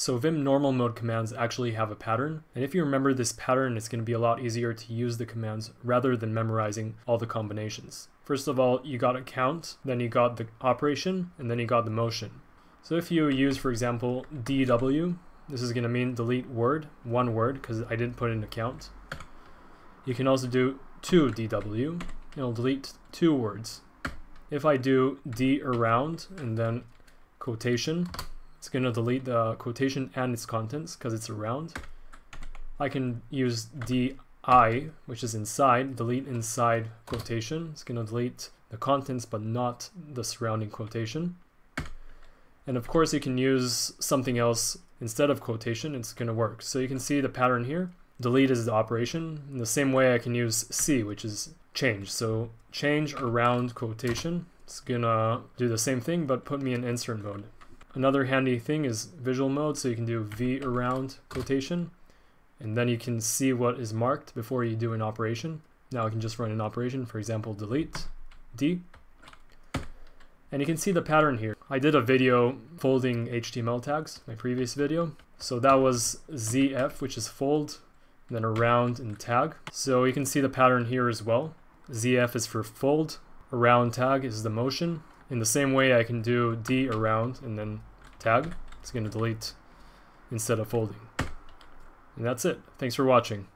So Vim normal mode commands actually have a pattern, and if you remember this pattern, it's going to be a lot easier to use the commands rather than memorizing all the combinations. First of all, you got a count, then you got the operation, and then you got the motion. So if you use, for example, DW, this is going to mean delete word, one word, because I didn't put in a count. You can also do 2DW, it'll delete two words. If I do D around and then quotation, it's going to delete the quotation and its contents because it's around. I can use DI, which is inside, delete inside quotation. It's going to delete the contents but not the surrounding quotation. And of course you can use something else instead of quotation, it's going to work. So you can see the pattern here. Delete is the operation. In the same way I can use C, which is change. So change around quotation. It's going to do the same thing but put me in insert mode. Another handy thing is visual mode, so you can do V around quotation, and then you can see what is marked before you do an operation. Now I can just run an operation, for example, delete, D, and you can see the pattern here. I did a video folding HTML tags, my previous video. So that was ZF, which is fold, then around and tag. So you can see the pattern here as well. ZF is for fold, around tag is the motion, in the same way I can do D around and then tag. It's going to delete instead of folding. And that's it. Thanks for watching.